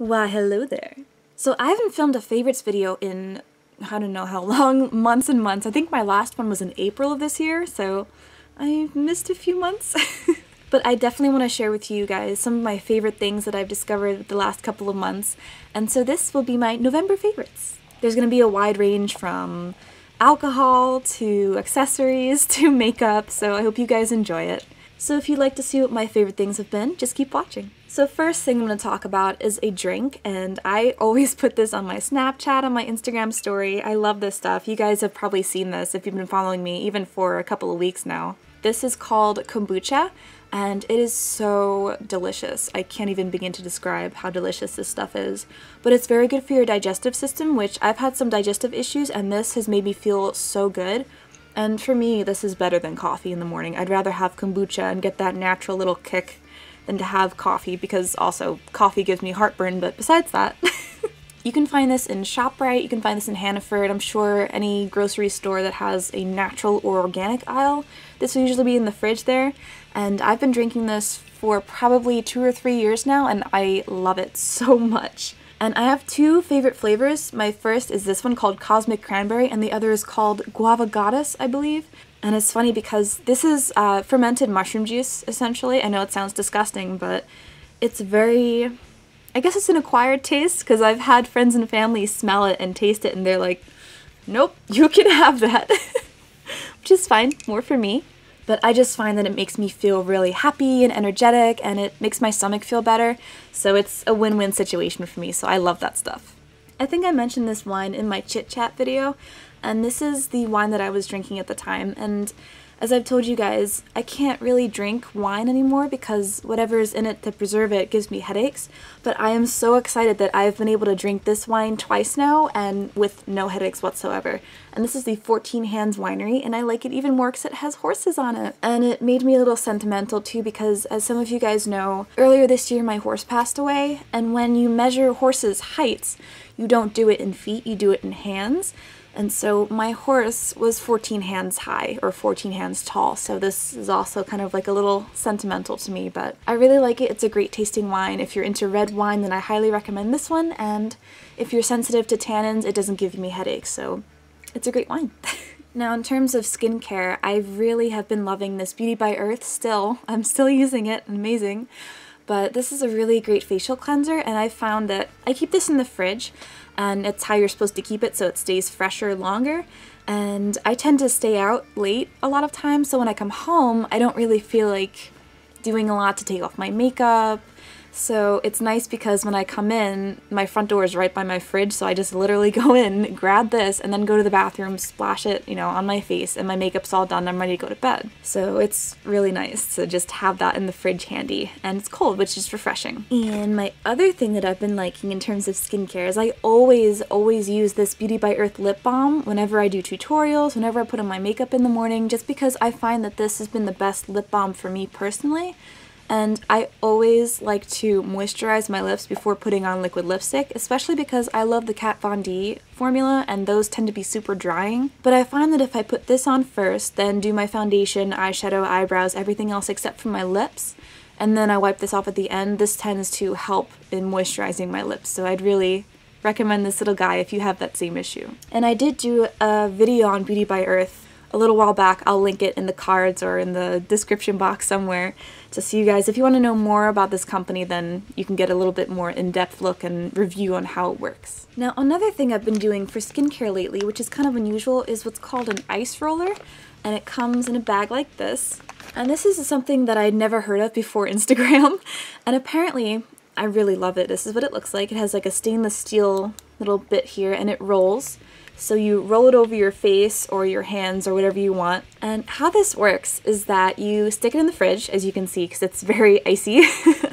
Why, hello there. So I haven't filmed a favorites video in I don't know how long, months and months. I think my last one was in April of this year, so I missed a few months. but I definitely want to share with you guys some of my favorite things that I've discovered the last couple of months, and so this will be my November favorites. There's going to be a wide range from alcohol to accessories to makeup, so I hope you guys enjoy it. So if you'd like to see what my favorite things have been, just keep watching. So first thing I'm going to talk about is a drink, and I always put this on my Snapchat, on my Instagram story. I love this stuff. You guys have probably seen this if you've been following me even for a couple of weeks now. This is called kombucha, and it is so delicious. I can't even begin to describe how delicious this stuff is. But it's very good for your digestive system, which I've had some digestive issues, and this has made me feel so good. And for me, this is better than coffee in the morning. I'd rather have kombucha and get that natural little kick than to have coffee because also coffee gives me heartburn, but besides that. you can find this in ShopRite, you can find this in Hannaford, I'm sure any grocery store that has a natural or organic aisle. This will usually be in the fridge there, and I've been drinking this for probably two or three years now, and I love it so much. And I have two favorite flavors. My first is this one called Cosmic Cranberry, and the other is called Guava Goddess, I believe. And it's funny because this is uh, fermented mushroom juice, essentially. I know it sounds disgusting, but it's very... I guess it's an acquired taste, because I've had friends and family smell it and taste it, and they're like, nope, you can have that. Which is fine, more for me but I just find that it makes me feel really happy and energetic and it makes my stomach feel better. So it's a win-win situation for me, so I love that stuff. I think I mentioned this wine in my chit chat video, and this is the wine that I was drinking at the time, and as I've told you guys, I can't really drink wine anymore because whatever is in it to preserve it gives me headaches, but I am so excited that I've been able to drink this wine twice now and with no headaches whatsoever. And this is the 14 Hands Winery, and I like it even more because it has horses on it. And it made me a little sentimental too because as some of you guys know, earlier this year my horse passed away, and when you measure horses' heights, you don't do it in feet, you do it in hands. And so my horse was 14 hands high or 14 hands tall, so this is also kind of like a little sentimental to me, but I really like it. It's a great tasting wine. If you're into red wine, then I highly recommend this one, and if you're sensitive to tannins, it doesn't give me headaches, so it's a great wine. now in terms of skincare, I really have been loving this Beauty by Earth still. I'm still using it, amazing. But this is a really great facial cleanser, and I found that I keep this in the fridge, and it's how you're supposed to keep it so it stays fresher longer. And I tend to stay out late a lot of times, so when I come home, I don't really feel like doing a lot to take off my makeup so it's nice because when I come in, my front door is right by my fridge, so I just literally go in, grab this, and then go to the bathroom, splash it, you know, on my face, and my makeup's all done, I'm ready to go to bed. So it's really nice to just have that in the fridge handy, and it's cold, which is refreshing. And my other thing that I've been liking in terms of skincare is I always, always use this Beauty by Earth lip balm whenever I do tutorials, whenever I put on my makeup in the morning, just because I find that this has been the best lip balm for me personally and I always like to moisturize my lips before putting on liquid lipstick, especially because I love the Kat Von D formula and those tend to be super drying. But I find that if I put this on first, then do my foundation, eyeshadow, eyebrows, everything else except for my lips, and then I wipe this off at the end, this tends to help in moisturizing my lips. So I'd really recommend this little guy if you have that same issue. And I did do a video on Beauty by Earth a little while back. I'll link it in the cards or in the description box somewhere to see you guys. If you want to know more about this company, then you can get a little bit more in-depth look and review on how it works. Now, another thing I've been doing for skincare lately, which is kind of unusual, is what's called an ice roller. And it comes in a bag like this. And this is something that I'd never heard of before Instagram. And apparently, I really love it. This is what it looks like. It has like a stainless steel little bit here and it rolls. So you roll it over your face or your hands or whatever you want. And how this works is that you stick it in the fridge, as you can see, because it's very icy.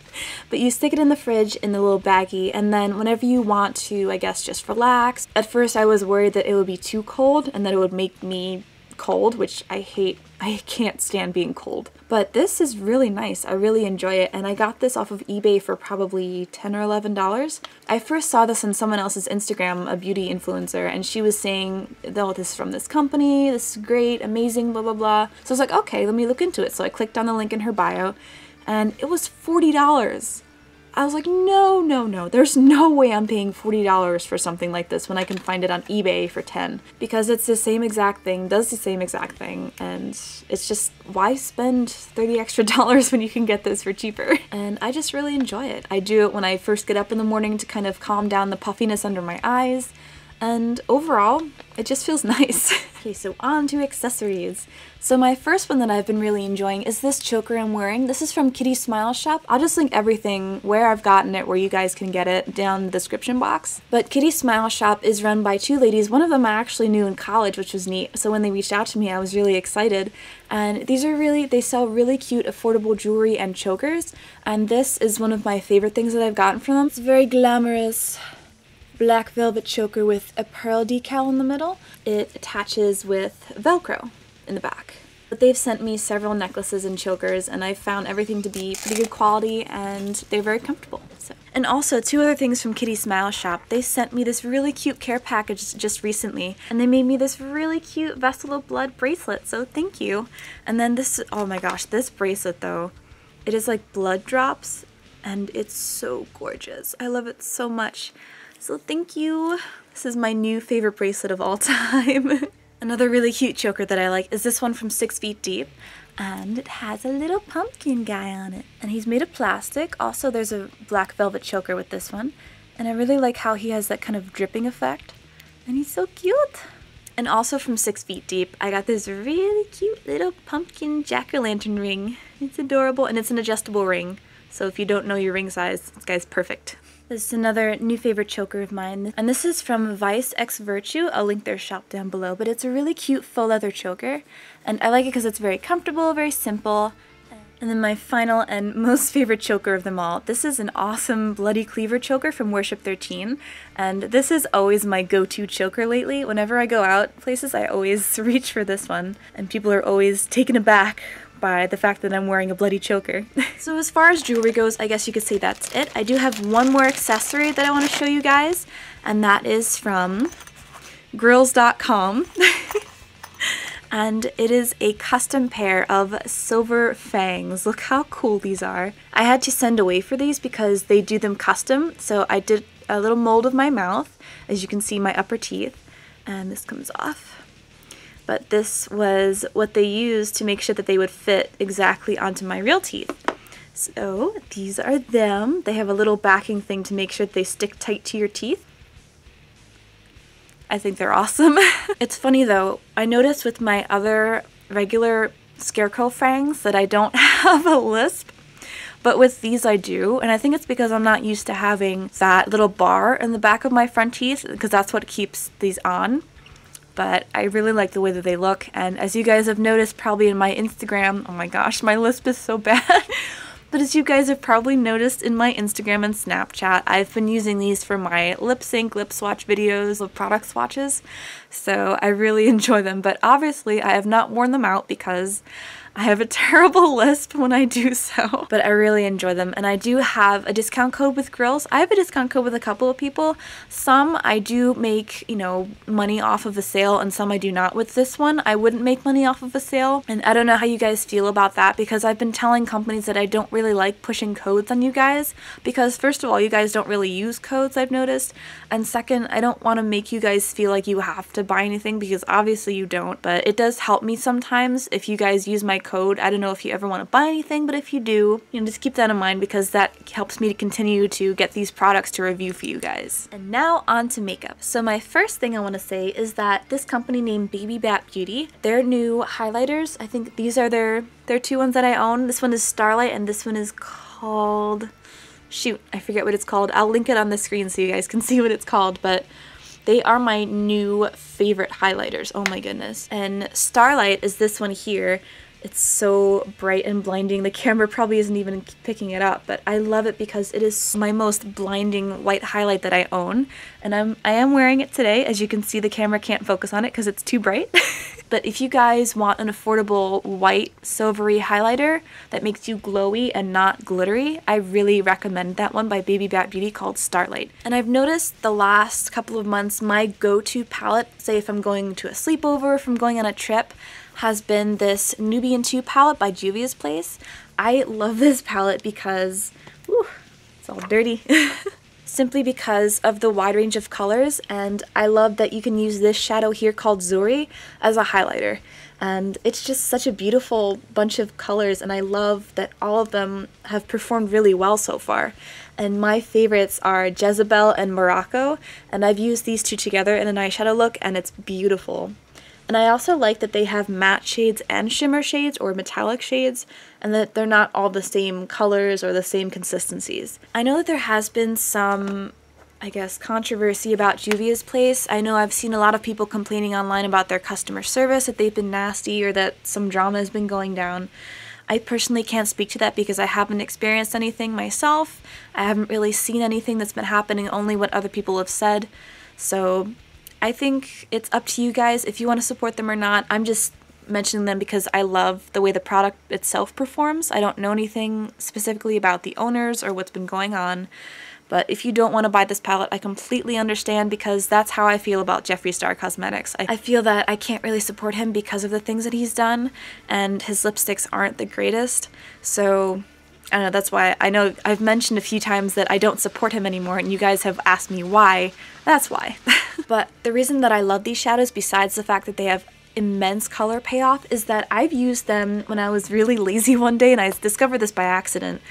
but you stick it in the fridge in the little baggie, and then whenever you want to, I guess, just relax. At first I was worried that it would be too cold and that it would make me cold, which I hate. I can't stand being cold. But this is really nice. I really enjoy it. And I got this off of eBay for probably 10 or $11. I first saw this on someone else's Instagram, a beauty influencer, and she was saying, oh, this is from this company. This is great, amazing, blah, blah, blah. So I was like, okay, let me look into it. So I clicked on the link in her bio and it was $40. I was like, no, no, no. There's no way I'm paying $40 for something like this when I can find it on eBay for 10 because it's the same exact thing, does the same exact thing, and it's just why spend 30 extra dollars when you can get this for cheaper? And I just really enjoy it. I do it when I first get up in the morning to kind of calm down the puffiness under my eyes. And overall, it just feels nice. okay, so on to accessories. So my first one that I've been really enjoying is this choker I'm wearing. This is from Kitty Smilez Shop. I'll just link everything, where I've gotten it, where you guys can get it, down in the description box. But Kitty Smilez Shop is run by two ladies. One of them I actually knew in college, which was neat. So when they reached out to me, I was really excited. And these are really, they sell really cute, affordable jewelry and chokers. And this is one of my favorite things that I've gotten from them. It's very glamorous black velvet choker with a pearl decal in the middle. It attaches with Velcro in the back. But they've sent me several necklaces and chokers and I've found everything to be pretty good quality and they're very comfortable. So. And also two other things from Kitty Smilez Shop. They sent me this really cute care package just recently and they made me this really cute Vessel of Blood bracelet so thank you. And then this, oh my gosh, this bracelet though, it is like blood drops and it's so gorgeous. I love it so much. So thank you. This is my new favorite bracelet of all time. Another really cute choker that I like is this one from Six Feet Deep. And it has a little pumpkin guy on it. And he's made of plastic. Also, there's a black velvet choker with this one. And I really like how he has that kind of dripping effect. And he's so cute. And also from Six Feet Deep, I got this really cute little pumpkin jack-o'-lantern ring. It's adorable, and it's an adjustable ring. So if you don't know your ring size, this guy's perfect. This is another new favorite choker of mine, and this is from Vice X Virtue. I'll link their shop down below, but it's a really cute faux leather choker, and I like it because it's very comfortable, very simple. And then my final and most favorite choker of them all. This is an awesome Bloody Cleaver choker from Worship 13, and this is always my go-to choker lately. Whenever I go out places, I always reach for this one, and people are always taken aback by the fact that I'm wearing a bloody choker. so as far as jewelry goes, I guess you could say that's it. I do have one more accessory that I want to show you guys, and that is from grillz.com. and it is a custom pair of silver fangs. Look how cool these are. I had to send away for these because they do them custom, so I did a little mold of my mouth, as you can see my upper teeth, and this comes off but this was what they used to make sure that they would fit exactly onto my real teeth. So these are them. They have a little backing thing to make sure that they stick tight to your teeth. I think they're awesome. it's funny though, I noticed with my other regular scarecrow fangs that I don't have a lisp. But with these I do, and I think it's because I'm not used to having that little bar in the back of my front teeth, because that's what keeps these on but I really like the way that they look. And as you guys have noticed probably in my Instagram, oh my gosh, my lisp is so bad. but as you guys have probably noticed in my Instagram and Snapchat, I've been using these for my lip sync, lip swatch videos of product swatches. So I really enjoy them, but obviously I have not worn them out because I have a terrible lisp when I do so, but I really enjoy them. And I do have a discount code with Grillz. I have a discount code with a couple of people. Some I do make, you know, money off of a sale and some I do not. With this one, I wouldn't make money off of a sale. And I don't know how you guys feel about that because I've been telling companies that I don't really like pushing codes on you guys because first of all, you guys don't really use codes, I've noticed. And second, I don't want to make you guys feel like you have to buy anything because obviously you don't, but it does help me sometimes if you guys use my code. I don't know if you ever want to buy anything, but if you do, you know, just keep that in mind because that helps me to continue to get these products to review for you guys. And now on to makeup. So my first thing I want to say is that this company named Baby Bat Beauty, their new highlighters, I think these are their, their two ones that I own. This one is Starlight and this one is called shoot, I forget what it's called. I'll link it on the screen so you guys can see what it's called, but they are my new favorite highlighters. Oh my goodness. And Starlight is this one here. It's so bright and blinding. The camera probably isn't even picking it up, but I love it because it is my most blinding white highlight that I own. And I'm, I am wearing it today. As you can see, the camera can't focus on it because it's too bright. but if you guys want an affordable white silvery highlighter that makes you glowy and not glittery, I really recommend that one by Baby Bat Beauty called Starlight. And I've noticed the last couple of months my go-to palette, say if I'm going to a sleepover, if I'm going on a trip, has been this Nubian 2 palette by Juvia's Place. I love this palette because, It's all dirty. Simply because of the wide range of colors and I love that you can use this shadow here called Zuri as a highlighter. And it's just such a beautiful bunch of colors and I love that all of them have performed really well so far. And my favorites are Jezebel and Morocco and I've used these two together in an eyeshadow look and it's beautiful. And I also like that they have matte shades and shimmer shades or metallic shades and that they're not all the same colors or the same consistencies. I know that there has been some I guess, controversy about Juvia's Place. I know I've seen a lot of people complaining online about their customer service, that they've been nasty or that some drama has been going down. I personally can't speak to that because I haven't experienced anything myself. I haven't really seen anything that's been happening, only what other people have said. So I think it's up to you guys if you want to support them or not. I'm just mentioning them because I love the way the product itself performs. I don't know anything specifically about the owners or what's been going on. But if you don't want to buy this palette, I completely understand because that's how I feel about Jeffree Star Cosmetics. I, I feel that I can't really support him because of the things that he's done, and his lipsticks aren't the greatest. So I know, that's why I know I've mentioned a few times that I don't support him anymore, and you guys have asked me why. That's why. but the reason that I love these shadows, besides the fact that they have immense color payoff, is that I've used them when I was really lazy one day, and I discovered this by accident.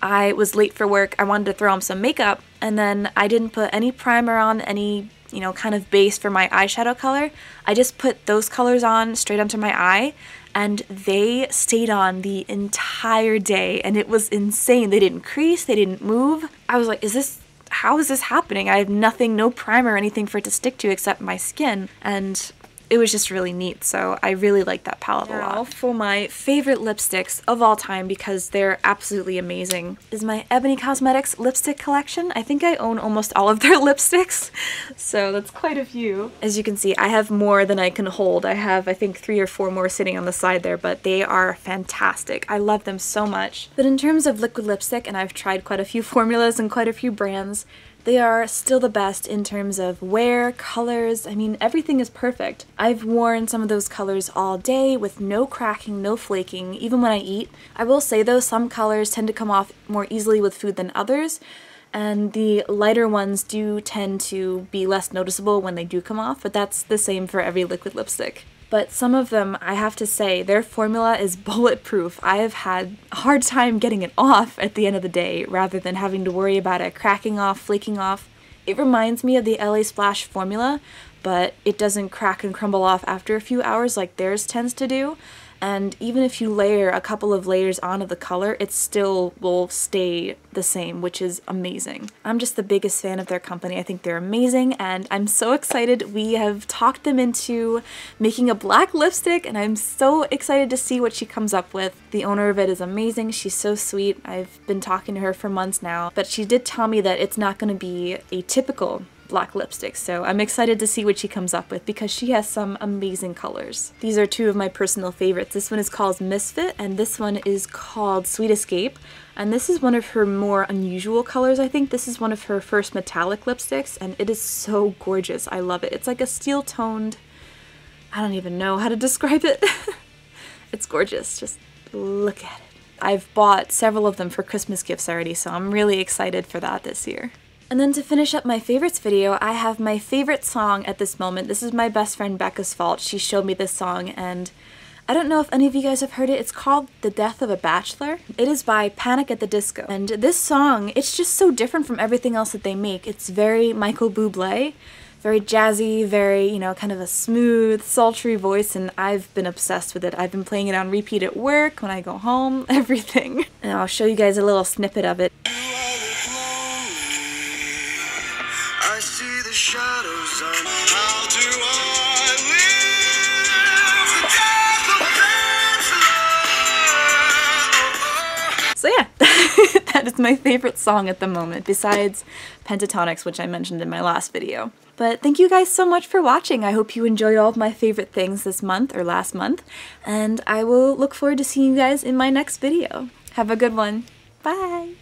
I was late for work, I wanted to throw on some makeup, and then I didn't put any primer on, any, you know, kind of base for my eyeshadow color. I just put those colors on straight onto my eye, and they stayed on the entire day and it was insane. They didn't crease, they didn't move. I was like, is this how is this happening? I have nothing, no primer or anything for it to stick to except my skin. And it was just really neat, so I really like that palette now, a lot. For my favorite lipsticks of all time, because they're absolutely amazing, is my Ebony Cosmetics lipstick collection. I think I own almost all of their lipsticks, so that's quite a few. As you can see, I have more than I can hold. I have, I think, three or four more sitting on the side there, but they are fantastic. I love them so much. But in terms of liquid lipstick, and I've tried quite a few formulas and quite a few brands, they are still the best in terms of wear, colors, I mean everything is perfect. I've worn some of those colors all day with no cracking, no flaking, even when I eat. I will say though, some colors tend to come off more easily with food than others, and the lighter ones do tend to be less noticeable when they do come off, but that's the same for every liquid lipstick but some of them, I have to say, their formula is bulletproof. I have had a hard time getting it off at the end of the day rather than having to worry about it cracking off, flaking off. It reminds me of the LA Splash formula, but it doesn't crack and crumble off after a few hours like theirs tends to do and even if you layer a couple of layers onto the color, it still will stay the same, which is amazing. I'm just the biggest fan of their company. I think they're amazing, and I'm so excited. We have talked them into making a black lipstick, and I'm so excited to see what she comes up with. The owner of it is amazing. She's so sweet. I've been talking to her for months now, but she did tell me that it's not going to be a typical black lipstick, so I'm excited to see what she comes up with because she has some amazing colors. These are two of my personal favorites. This one is called Misfit and this one is called Sweet Escape. And this is one of her more unusual colors, I think. This is one of her first metallic lipsticks and it is so gorgeous. I love it. It's like a steel toned, I don't even know how to describe it. it's gorgeous. Just look at it. I've bought several of them for Christmas gifts already, so I'm really excited for that this year. And then to finish up my favorites video, I have my favorite song at this moment. This is my best friend Becca's fault. She showed me this song and I don't know if any of you guys have heard it. It's called The Death of a Bachelor. It is by Panic at the Disco. And this song, it's just so different from everything else that they make. It's very Michael Bublé, very jazzy, very, you know, kind of a smooth, sultry voice, and I've been obsessed with it. I've been playing it on repeat at work, when I go home, everything. And I'll show you guys a little snippet of it. Is my favorite song at the moment, besides Pentatonix, which I mentioned in my last video. But thank you guys so much for watching. I hope you enjoyed all of my favorite things this month, or last month, and I will look forward to seeing you guys in my next video. Have a good one. Bye!